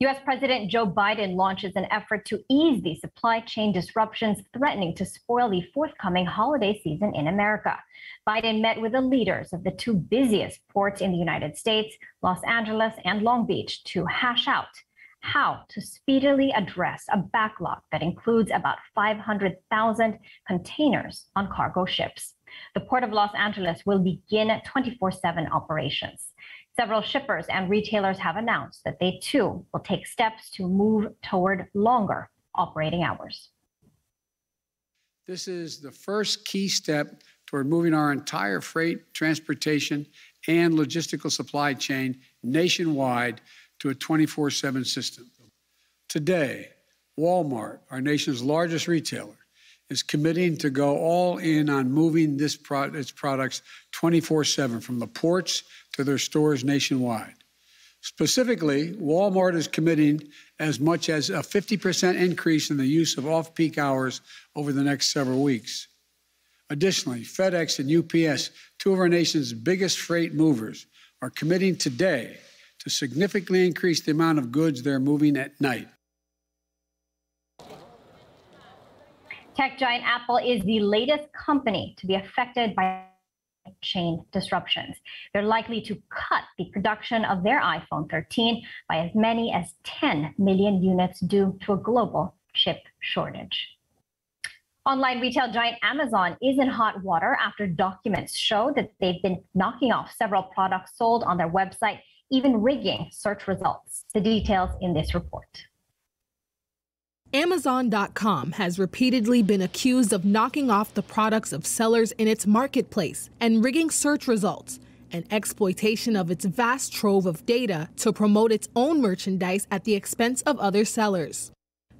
U.S. President Joe Biden launches an effort to ease the supply chain disruptions threatening to spoil the forthcoming holiday season in America. Biden met with the leaders of the two busiest ports in the United States, Los Angeles and Long Beach, to hash out how to speedily address a backlog that includes about 500,000 containers on cargo ships. The Port of Los Angeles will begin 24 7 operations. Several shippers and retailers have announced that they too will take steps to move toward longer operating hours. This is the first key step toward moving our entire freight, transportation, and logistical supply chain nationwide to a 24 7 system. Today, Walmart, our nation's largest retailer, is committing to go all in on moving this pro- its products 24 7 from the ports to their stores nationwide. Specifically, Walmart is committing as much as a 50% increase in the use of off peak hours over the next several weeks. Additionally, FedEx and UPS, two of our nation's biggest freight movers, are committing today to significantly increase the amount of goods they're moving at night. Tech giant Apple is the latest company to be affected by chain disruptions. They're likely to cut the production of their iPhone 13 by as many as 10 million units due to a global chip shortage. Online retail giant Amazon is in hot water after documents show that they've been knocking off several products sold on their website, even rigging search results. The details in this report. Amazon.com has repeatedly been accused of knocking off the products of sellers in its marketplace and rigging search results, an exploitation of its vast trove of data to promote its own merchandise at the expense of other sellers.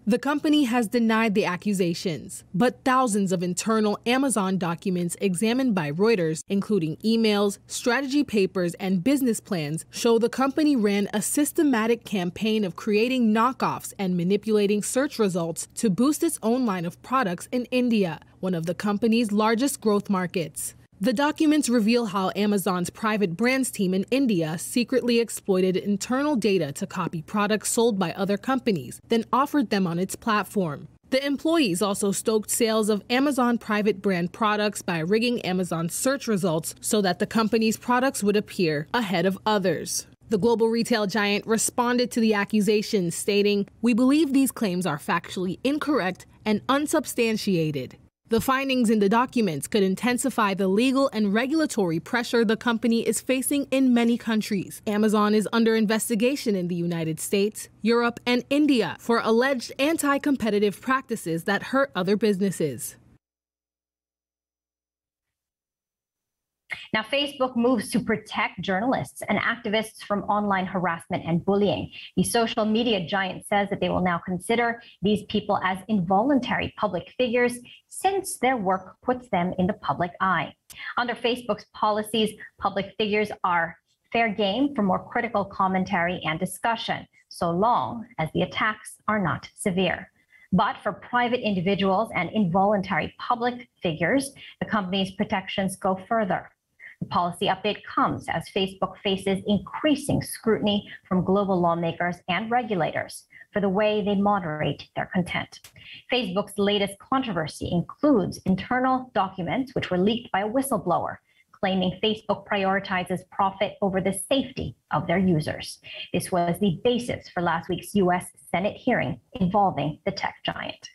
The company has denied the accusations, but thousands of internal Amazon documents examined by Reuters, including emails, strategy papers, and business plans, show the company ran a systematic campaign of creating knockoffs and manipulating search results to boost its own line of products in India, one of the company's largest growth markets. The documents reveal how Amazon's private brands team in India secretly exploited internal data to copy products sold by other companies, then offered them on its platform. The employees also stoked sales of Amazon private brand products by rigging Amazon's search results so that the company's products would appear ahead of others. The global retail giant responded to the accusations, stating, We believe these claims are factually incorrect and unsubstantiated. The findings in the documents could intensify the legal and regulatory pressure the company is facing in many countries. Amazon is under investigation in the United States, Europe, and India for alleged anti competitive practices that hurt other businesses. Now, Facebook moves to protect journalists and activists from online harassment and bullying. The social media giant says that they will now consider these people as involuntary public figures since their work puts them in the public eye. Under Facebook's policies, public figures are fair game for more critical commentary and discussion, so long as the attacks are not severe. But for private individuals and involuntary public figures, the company's protections go further. The policy update comes as Facebook faces increasing scrutiny from global lawmakers and regulators for the way they moderate their content. Facebook's latest controversy includes internal documents which were leaked by a whistleblower claiming Facebook prioritizes profit over the safety of their users. This was the basis for last week's U.S. Senate hearing involving the tech giant.